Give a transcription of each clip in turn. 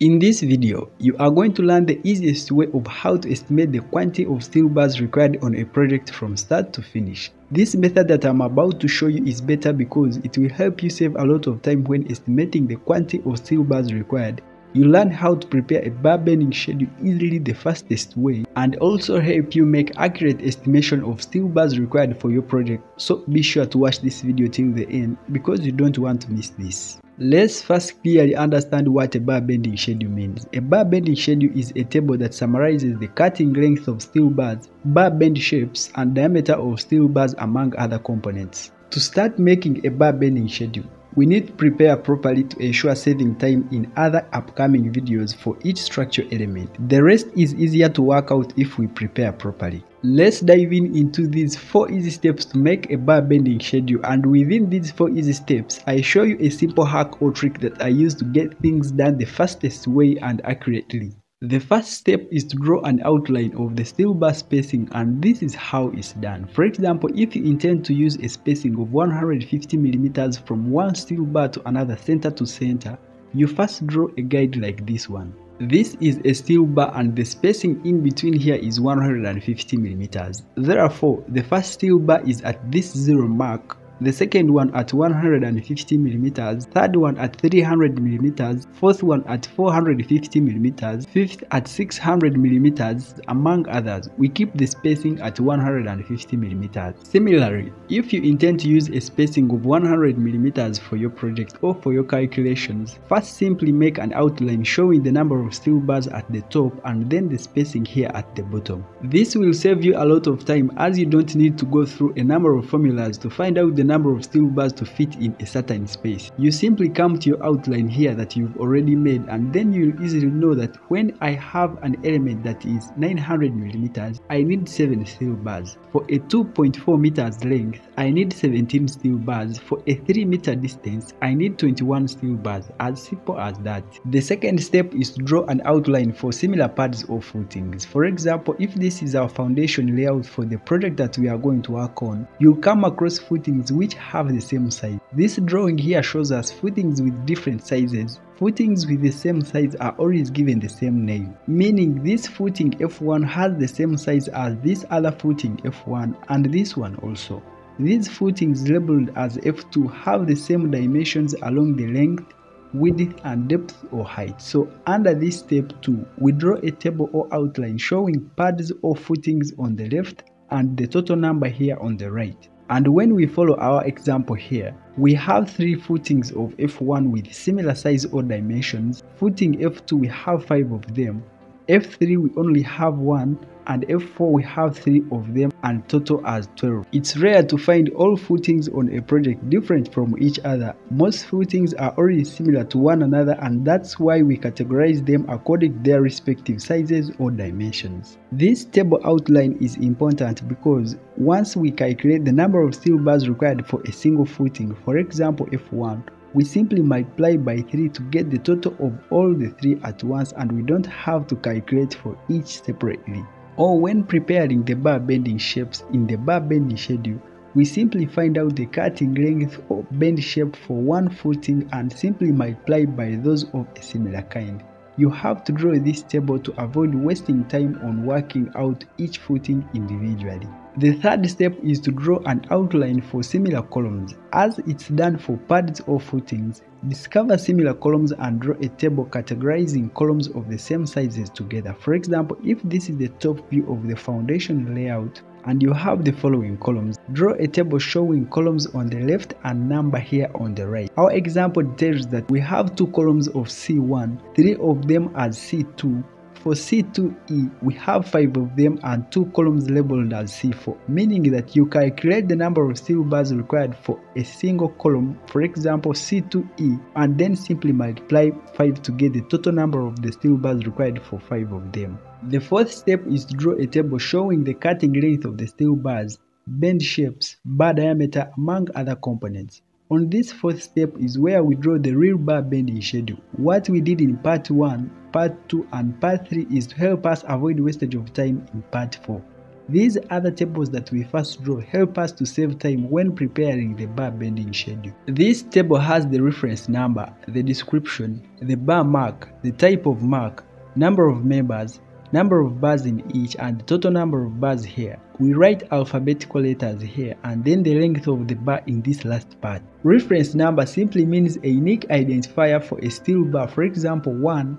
In this video, you are going to learn the easiest way of how to estimate the quantity of steel bars required on a project from start to finish. This method that I'm about to show you is better because it will help you save a lot of time when estimating the quantity of steel bars required. You learn how to prepare a bar bending schedule easily the fastest way and also help you make accurate estimation of steel bars required for your project. So be sure to watch this video till the end because you don't want to miss this. Let's first clearly understand what a bar bending schedule means. A bar bending schedule is a table that summarizes the cutting length of steel bars, bar bend shapes, and diameter of steel bars among other components. To start making a bar bending schedule, we need to prepare properly to ensure saving time in other upcoming videos for each structure element. The rest is easier to work out if we prepare properly. Let's dive in into these 4 easy steps to make a bar bending schedule and within these 4 easy steps, I show you a simple hack or trick that I use to get things done the fastest way and accurately. The first step is to draw an outline of the steel bar spacing and this is how it's done. For example, if you intend to use a spacing of 150 millimeters from one steel bar to another center to center, you first draw a guide like this one. This is a steel bar and the spacing in between here is 150 millimeters. Therefore, the first steel bar is at this zero mark the second one at 150 millimeters, third one at 300 millimeters, fourth one at 450 millimeters, fifth at 600 millimeters, among others. We keep the spacing at 150 millimeters. Similarly, if you intend to use a spacing of 100 millimeters for your project or for your calculations, first simply make an outline showing the number of steel bars at the top and then the spacing here at the bottom. This will save you a lot of time as you don't need to go through a number of formulas to find out the number of steel bars to fit in a certain space. You simply come to your outline here that you've already made and then you'll easily know that when I have an element that is 900 millimeters, I need 7 steel bars. For a 2.4 meters length, I need 17 steel bars. For a 3 meter distance, I need 21 steel bars. As simple as that. The second step is to draw an outline for similar pads or footings. For example, if this is our foundation layout for the project that we are going to work on, you'll come across footings which have the same size. This drawing here shows us footings with different sizes. Footings with the same size are always given the same name, meaning this footing F1 has the same size as this other footing F1 and this one also. These footings labeled as F2 have the same dimensions along the length, width and depth or height. So under this step 2, we draw a table or outline showing pads or footings on the left and the total number here on the right. And when we follow our example here, we have three footings of F1 with similar size or dimensions. Footing F2 we have 5 of them. F3 we only have one and F4 we have three of them and total as 12. It's rare to find all footings on a project different from each other. Most footings are already similar to one another and that's why we categorize them according to their respective sizes or dimensions. This table outline is important because once we calculate the number of steel bars required for a single footing, for example F1, we simply multiply by 3 to get the total of all the 3 at once and we don't have to calculate for each separately. Or when preparing the bar bending shapes in the bar bending schedule, we simply find out the cutting length or bend shape for one footing and simply multiply by those of a similar kind. You have to draw this table to avoid wasting time on working out each footing individually. The third step is to draw an outline for similar columns. As it's done for pads or footings, discover similar columns and draw a table categorizing columns of the same sizes together. For example, if this is the top view of the foundation layout, and you have the following columns. Draw a table showing columns on the left and number here on the right. Our example tells that we have two columns of C1, three of them as C2, for C2E, we have five of them and two columns labeled as C4, meaning that you calculate the number of steel bars required for a single column, for example C2E, and then simply multiply 5 to get the total number of the steel bars required for five of them. The fourth step is to draw a table showing the cutting length of the steel bars, bend shapes, bar diameter, among other components. On this fourth step is where we draw the real bar bending schedule. What we did in part 1, part 2 and part 3 is to help us avoid wastage of time in part 4. These other tables that we first draw help us to save time when preparing the bar bending schedule. This table has the reference number, the description, the bar mark, the type of mark, number of members, number of bars in each and the total number of bars here. We write alphabetical letters here and then the length of the bar in this last part. Reference number simply means a unique identifier for a steel bar for example 1,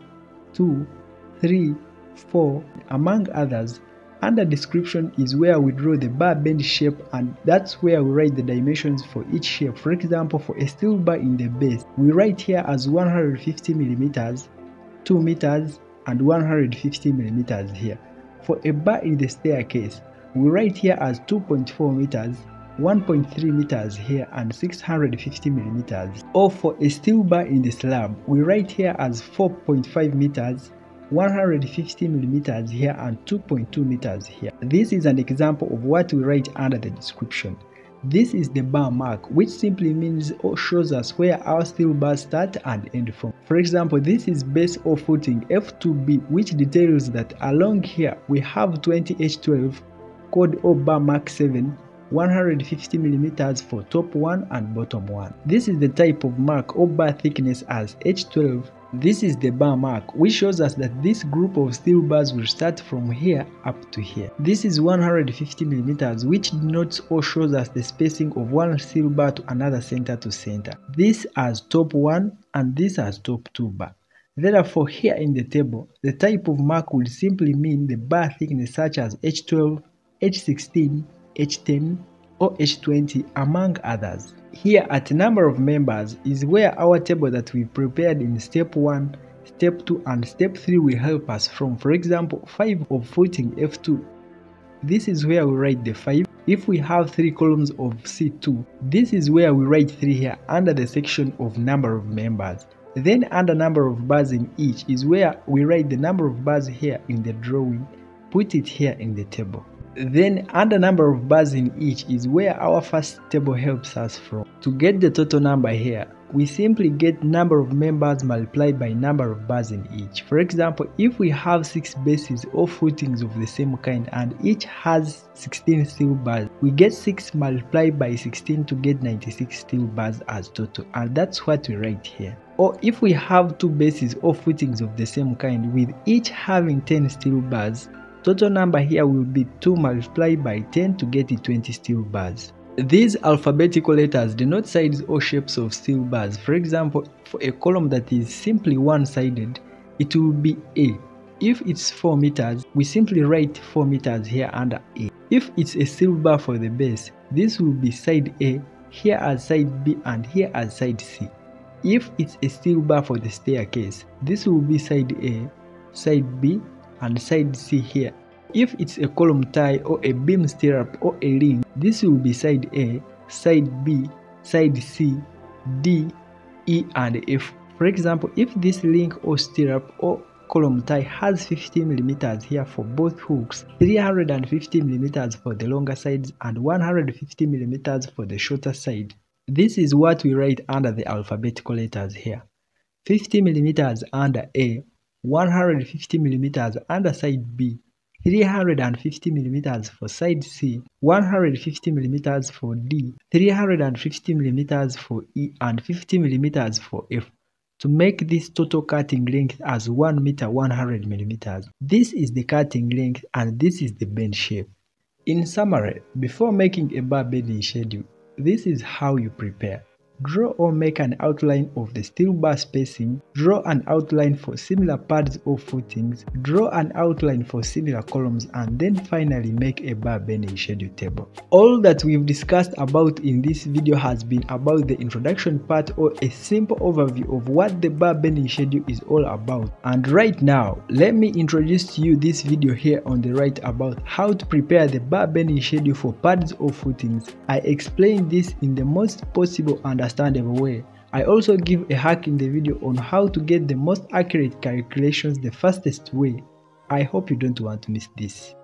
2, 3, 4 among others. Under description is where we draw the bar bend shape and that's where we write the dimensions for each shape. For example for a steel bar in the base we write here as 150 millimeters, 2 meters, and 150 millimeters here. For a bar in the staircase, we write here as 2.4 meters, 1.3 meters here and 650 millimeters. Or for a steel bar in the slab, we write here as 4.5 meters, 150 millimeters here and 2.2 meters here. This is an example of what we write under the description. This is the bar mark, which simply means or shows us where our steel bars start and end from. For example, this is base or footing F2B, which details that along here we have 20H12, code O bar mark 7, 150 millimeters for top one and bottom one. This is the type of mark or bar thickness as H12 this is the bar mark, which shows us that this group of steel bars will start from here up to here. This is 150 mm which denotes or shows us the spacing of one steel bar to another center to center. This as top 1 and this as top 2 bar. Therefore, here in the table, the type of mark will simply mean the bar thickness such as H12, H16, H10, or H20 among others. Here at number of members is where our table that we prepared in step 1, step 2 and step 3 will help us from for example 5 of footing F2. This is where we write the 5. If we have 3 columns of C2, this is where we write 3 here under the section of number of members. Then under number of bars in each is where we write the number of bars here in the drawing, put it here in the table. Then under number of bars in each is where our first table helps us from. To get the total number here, we simply get number of members multiplied by number of bars in each. For example, if we have 6 bases or footings of the same kind and each has 16 steel bars, we get 6 multiplied by 16 to get 96 steel bars as total and that's what we write here. Or if we have 2 bases or footings of the same kind with each having 10 steel bars, Total number here will be 2 multiplied by 10 to get it 20 steel bars. These alphabetical letters denote sides or shapes of steel bars. For example, for a column that is simply one-sided, it will be A. If it's 4 meters, we simply write 4 meters here under A. If it's a steel bar for the base, this will be side A, here as side B and here as side C. If it's a steel bar for the staircase, this will be side A, side B and side C here. If it's a column tie or a beam stirrup or a ring, this will be side A, side B, side C, D, E and F. For example, if this link or stirrup or column tie has 50 millimeters here for both hooks, 350 millimeters for the longer sides and 150 millimeters for the shorter side. This is what we write under the alphabetical letters here. 50 millimeters under A, 150 mm under side B, 350 mm for side C, 150 mm for D, 350 mm for E and 50 mm for F to make this total cutting length as 1 meter 100 millimeters. This is the cutting length and this is the bend shape. In summary, before making a bar bending schedule, this is how you prepare. Draw or make an outline of the steel bar spacing, draw an outline for similar pads or footings, draw an outline for similar columns and then finally make a bar bending schedule table. All that we've discussed about in this video has been about the introduction part or a simple overview of what the bar bending schedule is all about. And right now, let me introduce to you this video here on the right about how to prepare the bar bending schedule for pads or footings. I explain this in the most possible and understandable way. I also give a hack in the video on how to get the most accurate calculations the fastest way. I hope you don't want to miss this.